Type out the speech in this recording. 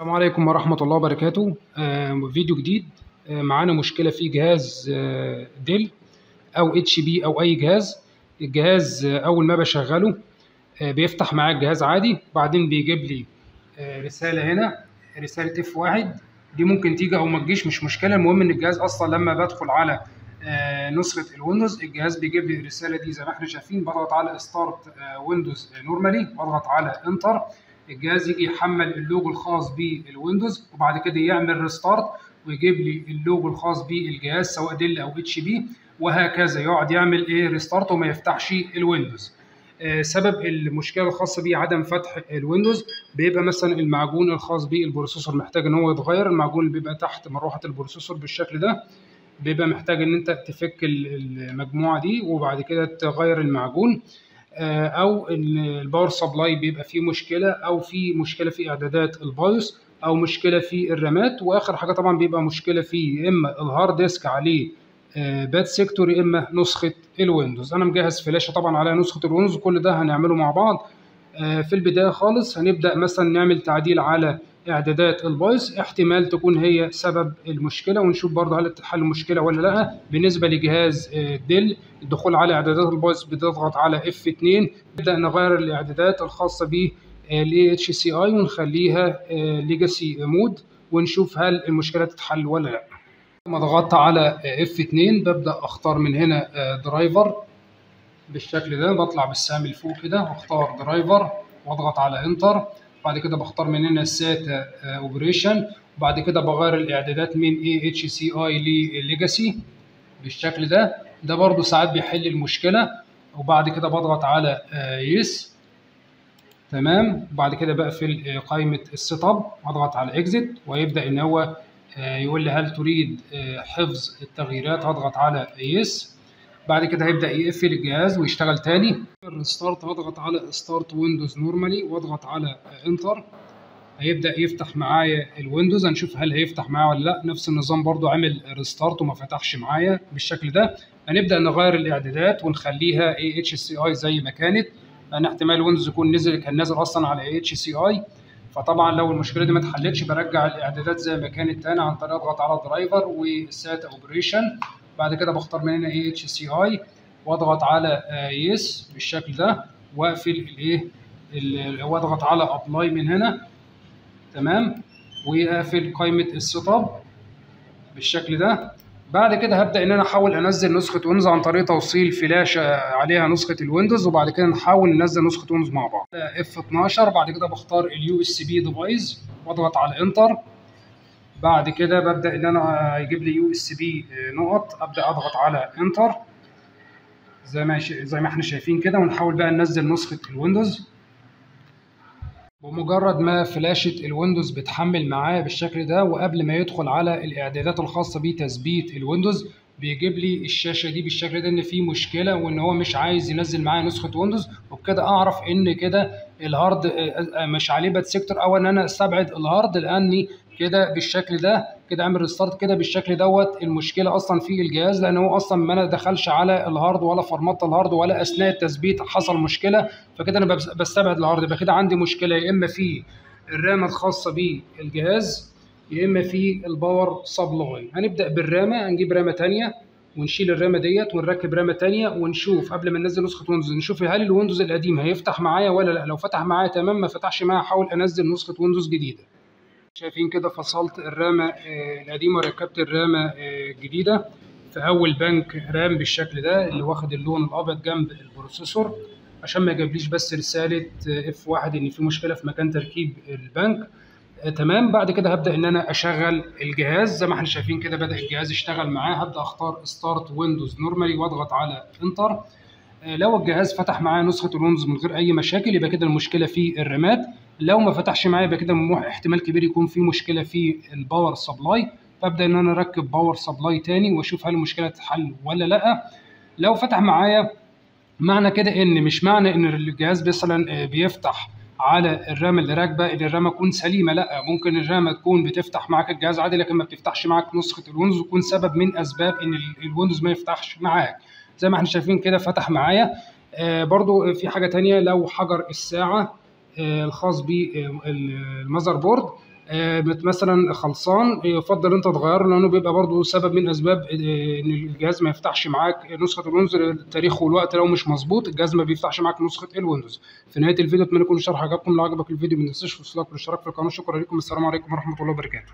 السلام عليكم ورحمة الله وبركاته. آه، فيديو جديد. آه، معانا مشكلة في جهاز آه، ديل أو HP أو أي جهاز. الجهاز آه، أول ما بشغله آه، بيفتح معايا الجهاز عادي. بعدين بيجيب لي آه، رسالة هنا رسالة F واحد. دي ممكن تيجي أو ما تجيش مش مشكلة. المهم إن الجهاز أصلا لما بدخل على آه، نسخة الويندوز الجهاز بيجيب لي الرسالة دي. زي ما إحنا شايفين بضغط على start ويندوز normally بضغط على enter الجهاز يجي يحمل اللوجو الخاص بالويندوز وبعد كده يعمل restart ويجيب لي اللوجو الخاص بالجهاز سواء ديل أو HP وهكذا. يقعد يعمل إيه؟ restart وما يفتحش الويندوز. آه، سبب المشكلة الخاصة بيه عدم فتح الويندوز بيبقى مثلا المعجون الخاص بالبروسيسور محتاج إن هو يتغير المعجون اللي بيبقى تحت مروحة البروسيسور بالشكل ده بيبقى محتاج إن أنت تفك المجموعة دي وبعد كده تغير المعجون. أو ان ال power supply بيبقى فيه مشكلة أو في مشكلة في إعدادات ال BIOS أو مشكلة في الرامات. وآخر حاجة طبعا بيبقى مشكلة في يا إما ال hard disk عليه آه، bad sector يا إما نسخة الويندوز. أنا مجهز فلاشة طبعا على نسخة الويندوز كل ده هنعمله مع بعض. آه، في البداية خالص هنبدأ مثلا نعمل تعديل على إعدادات ال BIOS احتمال تكون هي سبب المشكلة ونشوف برضه هل تحل المشكلة ولا لأ. بالنسبة لجهاز آه، ديل الدخول على إعدادات ال BIOS بتضغط على F 2 نبدأ نغير الإعدادات الخاصة ب ال AHCI ونخليها legacy mode ونشوف هل المشكلة تتحل ولا لأ. لما ضغطت على F 2 ببدأ أختار من هنا drive بالشكل ده. بطلع بالسهم لفوق كده واختار drive واضغط على enter بعد كده بختار من هنا ال SATA operation وبعد كده بغير الاعدادات من اي اتش سي اي لليجاسي بالشكل ده. ده برضو ساعات بيحل المشكلة. وبعد كده بضغط على yes تمام. وبعد كده بقفل قائمة ال setup اضغط على exit ويبدأ إن هو يقول لي هل تريد حفظ التغييرات. هضغط على yes بعد كده هيبدأ يقفل الجهاز ويشتغل تاني. ال restart هضغط على start Windows normally واضغط على enter هيبدأ يفتح معايا الويندوز هنشوف هل هيفتح معايا ولا لأ. نفس النظام برضو عامل restart وما فتحش معايا بالشكل ده. هنبدأ نغير الاعدادات ونخليها AHCI زي ما كانت. لأن احتمال الويندوز يكون نزل كان نازل أصلا على AHCI فطبعا لو المشكلة دي ما اتحلتش برجع الاعدادات زي ما كانت تاني عن طريق أضغط على drives و SATA operation بعد كده بختار من هنا AHCI واضغط على yes بالشكل ده. واقفل الإيه؟ واضغط على apply من هنا. تمام؟ واقفل قائمة ال setup بالشكل ده. بعد كده هبدأ إن أنا أحاول أنزل نسخة ويندوز عن طريق توصيل فلاشه عليها نسخة الويندوز. وبعد كده نحاول ننزل نسخة ويندوز مع بعض. F 12 بعد كده بختار ال USB device واضغط على enter بعد كده ببدأ إن أنا يجيب لي USB نقط أبدأ أضغط على enter زي ما زي ما إحنا شايفين كده ونحاول بقى ننزل نسخة الويندوز. بمجرد ما فلاشة الويندوز بتحمل معاه بالشكل ده وقبل ما يدخل على الإعدادات الخاصة بتثبيت الويندوز بيجيب لي الشاشة دي بالشكل ده إن في مشكلة وإن هو مش عايز ينزل معايا نسخة ويندوز. وبكده أعرف إن كده الهارد مش عليه bad sector أو إن أنا أستبعد الهارد لأني كده بالشكل ده كده عامل restart كده بالشكل دوت. المشكلة أصلا في الجهاز لأن هو أصلا ما أنا دخلش على الهارد ولا فرمت الهارد ولا أثناء التثبيت حصل مشكلة فكده أنا بستبعد الهارد. يبقى كده عندي مشكلة يا إما في الرامة الخاصة بالجهاز يا إما في ال power supply هنبدأ بالرامة هنجيب رامة ثانية ونشيل الرامه ديت ونركب رامه ثانية ونشوف قبل ما ننزل نسخة ويندوز نشوف هل الويندوز القديم هيفتح معايا ولا لأ. لو فتح معايا تمام ما فتحش معايا احاول أنزل نسخة ويندوز جديدة. شايفين كده فصلت الرامة القديمة وركبت الرامة الجديدة في أول bank RAM بالشكل ده اللي واخد اللون الأبيض جنب ال processor. عشان ما يجيبليش بس رسالة F واحد إن في مشكلة في مكان تركيب البنك. تمام. بعد كده هبدأ إن أنا أشغل الجهاز. زي ما إحنا شايفين كده بدأ الجهاز يشتغل معاه. هبدأ أختار start Windows normally وأضغط على enter لو الجهاز فتح معايا نسخة الويندوز من غير أي مشاكل يبقى كده المشكلة في الرامات لو ما فتحش معايا يبقى كده احتمال كبير يكون في مشكلة في ال power supply فأبدأ إن أنا أركب power supply تاني وأشوف هل المشكلة تتحل ولا لأ. لو فتح معايا معنى كده إن مش معنى إن الجهاز مثلا بيفتح على الرامة اللي راكبة إن الرامة تكون سليمة لأ ممكن الرامة تكون بتفتح معاك الجهاز عادي لكن ما بتفتحش معاك نسخة الويندوز ويكون سبب من أسباب إن الويندوز ما يفتحش معاك. زي ما إحنا شايفين كده فتح معايا. آه برضو في حاجة تانية لو حجر الساعة آه الخاص بال motherboard آه، مت- مثلا خلصان يفضل أنت تغيره لأنه بيبقى برضه سبب من أسباب آه، إن الجهاز ما يفتحش معاك. نسخة الويندوز التاريخ والوقت لو مش مظبوط الجهاز ما بيفتحش معاك نسخة الويندوز. في نهاية الفيديو أتمنى يكون الشرح عجبكم لو عجبك الفيديو ما تنساش الاشتراك في القناة. شكرا لكم السلام عليكم ورحمة الله وبركاته.